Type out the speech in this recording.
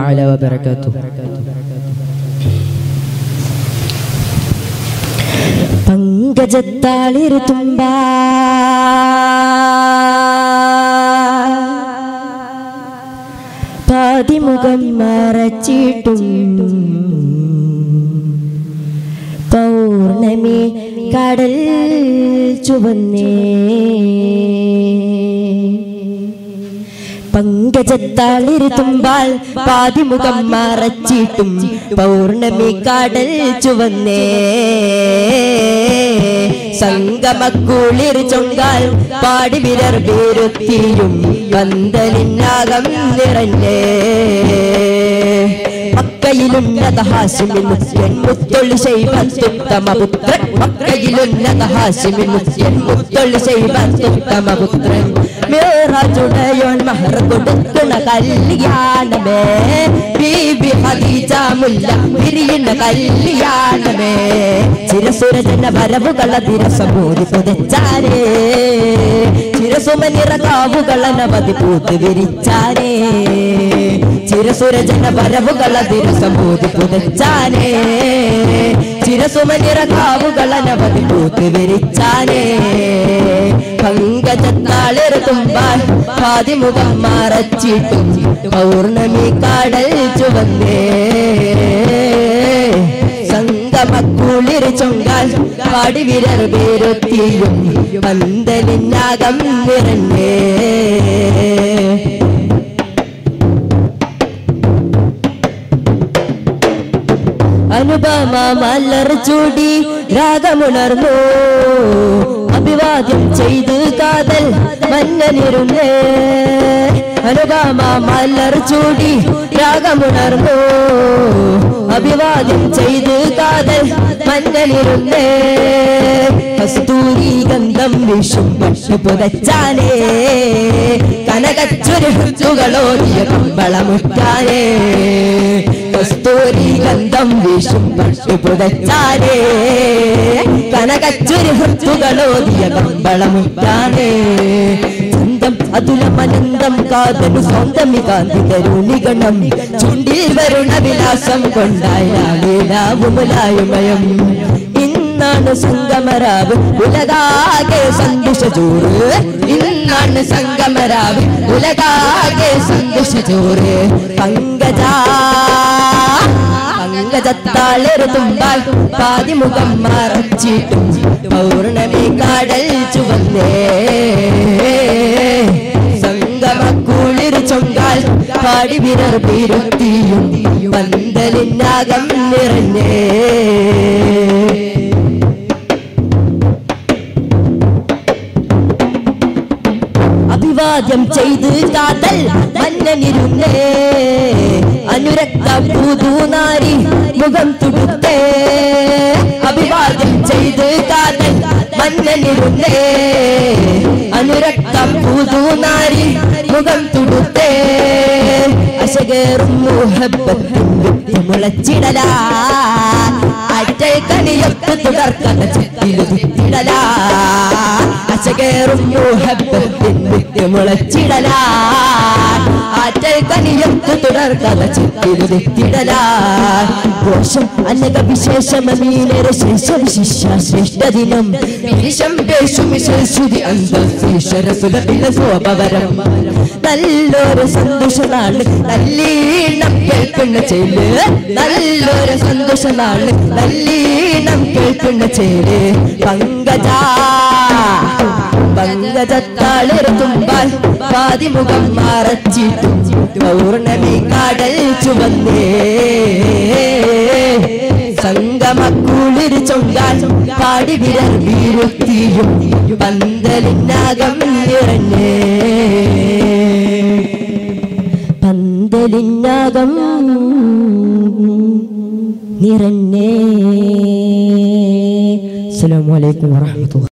تعالى وبركاته പങ്കജത്താളിരുത്തുമ്പ പാതിമുഖം മറച്ചിട്ടും പൗർണമി കടൽ ചുവന്നേ പങ്കജത്താളിരുത്തുമ്പാൽ പാതിമുഖം മറച്ചിട്ടും പൗർണമി കടൽ ചുവന്നേ. സംഗമക്കുളിർ ചൊങ്കാൽ പാടി വിരർ വീരുത്തിയും പന്തലിനാകം നിറഞ്ഞേ. മക്കയിലുന്നത മുസ്യൻ മുത്തൊള്ളി ചെയ്യുവാൻ പുത്രൻ മക്കയിലുന്നത മുത്തൊള്ളി പുത്രൻ കൊടുക്കുന്ന കല്യാണമേ. ബീബി ഹദീജ മുല്ല പിരിയുന്ന കല്യാണമേ. ചിരസുരജന വരവുകള ദിരസമൂരി പുതച്ചാരേ ചിരസുമനിറ കാവുകളനവധി പൂത്ത് വിരിച്ചാരേ ചിരസുരജന വരവുകള ദിരസമൂരി പുതച്ചാനേ ചിരസുമനിറ കാവുകളനവധി പൂത്ത് വിരിച്ചാരേ പങ്കജത്താളിറുത്തുമ്പാൽ പാതിമുഖം മറച്ചിട്ടും പൗർണമി കടൽ ചുവന്നേ. സംഗമക്കുളിർ ചൊങ്കാൽ പാടിവിരർ വേരൊത്തിയും പന്തലിനാകം നിറഞ്ഞേ. അനുപമ മലർ ചൂടി രാഗമുണർന്നു. അഭിവാദ്യം ചെയ്ത് കാതൽ മന്നനിരുന്നേ. അനുപാമ മലർ ചൂടി രാഗമുണർന്നു. അഭിവാദ്യം ചെയ്ത് കാതൽ മന്നനിരുന്നേ. കസ്തൂരി ഗന്ധം വിഷു പക്ഷി പുതച്ചാനേ കനകച്ചുരുത്തുകളോടിയ കമ്പളമുറ്റാരേ കസ്തൂരി ഗന്ധം വീശും പട്ടു പുതച്ചാരേ കനകച്ചുരുത്തുകളോടിയ കമ്പളമുറ്റാരേ ചന്തം അതുലമനന്തം കാതനു സ്വന്തമി കാന്തി തരുണിഗണം ചുണ്ടിൽ വരുണ വിലാസം കൊണ്ടായാളേലാവുമുലായുമയം ഇന്നാണ് സംഗമരാവ്. ഉലകാകെ സന്ദിശ ചോറ്. ഇന്നാണ് സംഗമരാവ്. ഉലകാകെ സന്ദിശ ചോറ്. പങ്കജ. പങ്കജത്താളെറുത്തുമ്പാൽ പാതിമുഖം മറച്ചിട്ടും പൗർണമി കടൽ ചുവന്നേ. ചൊങ്കാൽ പാടി വിരർ പിരുത്തിയും പന്തലിനകം നിറഞ്ഞേ. അഭിവാദ്യം ചെയ്ത് കാതൽ മന്നനിരുന്നേ അനുരക്ത പൂതൂനാരി മുഖം തുടുത്തേ. അഭിവാദ്യം ചെയ്ത് കാതൽ മന്നനിരുന്നേ അനുരക്ത പൂതൂനാരി മുഖം തുടുത്തേ. അശകേറും മുഹബത്തിൻ മുളച്ചിടലാ അറ്റൽ കണിയൊത്ത് ചുറ്റിലു ചുറ്റിടലാ അശകേറും മുഹബത്തിൻ വിത്ത് മുളച്ചിടലാ ആറ്റൽ അനക ശ്രേഷ്ഠ ദിനം. പേശും നല്ലൊരു സന്തോഷനാണ് നല്ലീണം കേൾക്കുന്ന ചേൽ. നല്ലൊരു സന്തോഷനാണ് നല്ലീണം കേൾക്കുന്ന ചേൽ. പങ്കജ പങ്കജത്താളിറുത്തുമ്പാൽ പാതിമുഖം മറച്ചിട്ടും പൗർണമി കടൽ ചുവന്നേ. സംഗമക്കുളിർ ചൊങ്കാൽ പാടി വിരൽ വീരുത്തിയും പന്തലിനകം നിറഞ്ഞേ. പന്തലിനകം നിറഞ്ഞേ. അസ്സലാമു അലൈക്കും വറഹ്മത്തുള്ളാഹി